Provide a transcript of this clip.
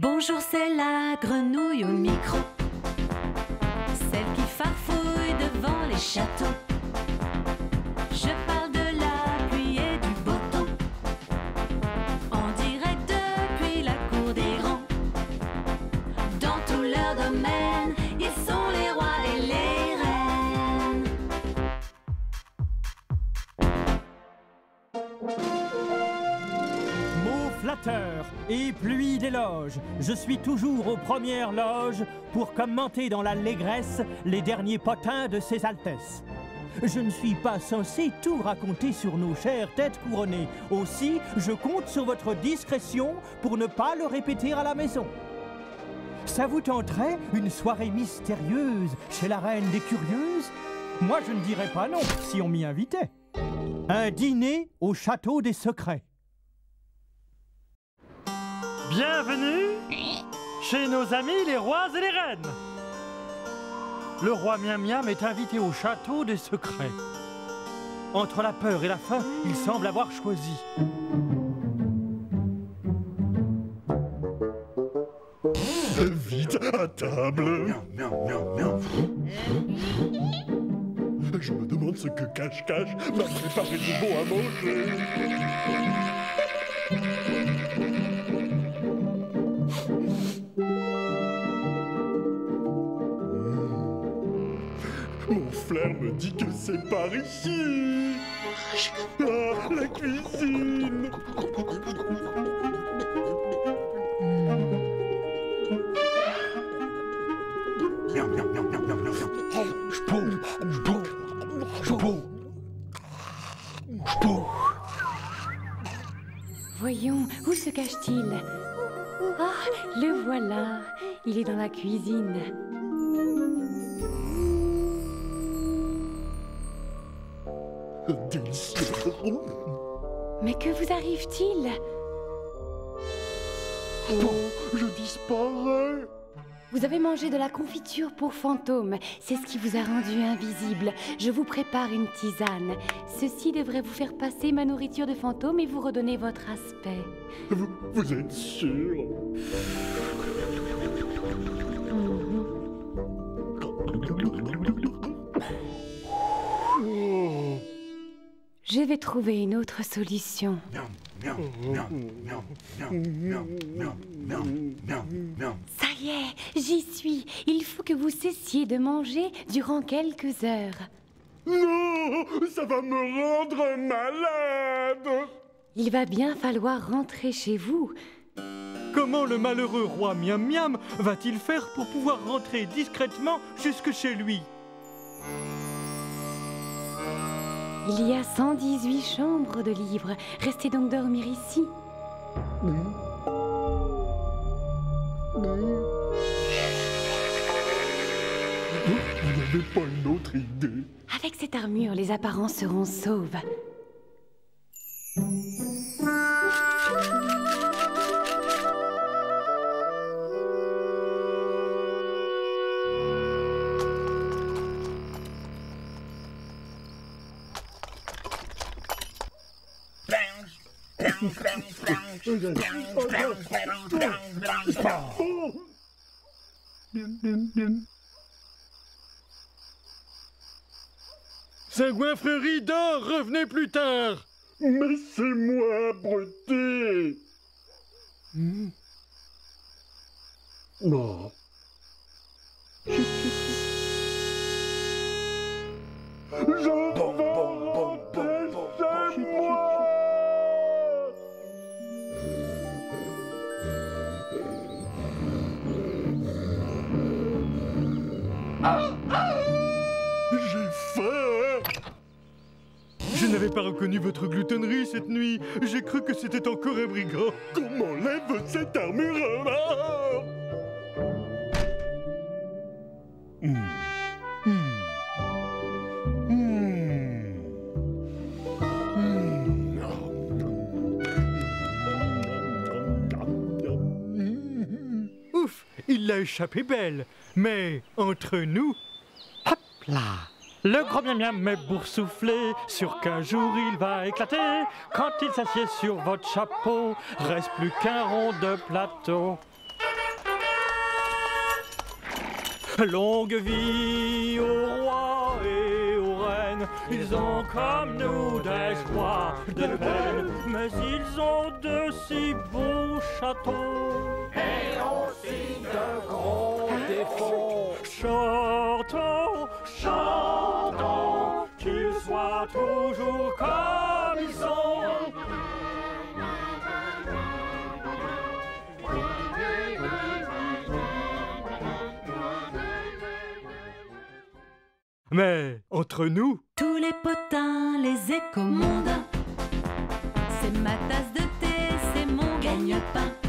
Bonjour, c'est la grenouille au micro. Celle qui farfouille devant les châteaux. Et pluie d'éloges, je suis toujours aux premières loges pour commenter dans l'allégresse les derniers potins de ses altesses. Je ne suis pas censé tout raconter sur nos chères têtes couronnées. Aussi, je compte sur votre discrétion pour ne pas le répéter à la maison. Ça vous tenterait une soirée mystérieuse chez la reine des curieuses? Moi, je ne dirais pas non si on m'y invitait. Un dîner au château des secrets. Bienvenue chez nos amis les rois et les reines. Le roi Miam Miam est invité au château des secrets. Entre la peur et la faim, il semble avoir choisi. Vite, à table Je me demande ce que Cache-Cache m'a préparé de bon à manger. Flair me dit que c'est par ici. Ah, la cuisine. Voyons, où se cache-t-il? Ah, le voilà. Il est dans la cuisine. Délicieux Mais que vous arrive-t-il? Oh, je disparais Vous avez mangé de la confiture pour fantôme. C'est ce qui vous a rendu invisible. Je vous prépare une tisane. Ceci devrait vous faire passer ma nourriture de fantôme et vous redonner votre aspect. Vous, vous êtes sûr? Je vais trouver une autre solution. Ça y est, j'y suis. Il faut que vous cessiez de manger durant quelques heures. Non Ça va me rendre malade Il va bien falloir rentrer chez vous. Comment le malheureux roi Miam Miam va-t-il faire pour pouvoir rentrer discrètement jusque chez lui? Il y a 118 chambres de livres. Restez donc dormir ici. Vous n'avez pas une autre idée Avec cette armure, les apparences seront sauves. Saint-Goinfrerie dort, revenez plus tard. Mais c'est moi. J'en veux Je n'avais pas reconnu votre gloutonnerie cette nuit. J'ai cru que c'était encore un brigand. Qu'on m'enlève cette armure Hmm. Hmm. Hmm. Hmm. Ouf, il l'a échappé belle. Mais entre nous, hop là. Le grand miam miam est boursouflé, sûr qu'un jour il va éclater. Quand il s'assied sur votre chapeau, reste plus qu'un rond de plateau. Longue vie au roi et aux reines, ils ont comme nous des joies de peine, mais ils ont de si beaux châteaux et aussi de Mais entre nous, Tous les potins, les écomondes. C'est ma tasse de thé, c'est mon gagne-pain.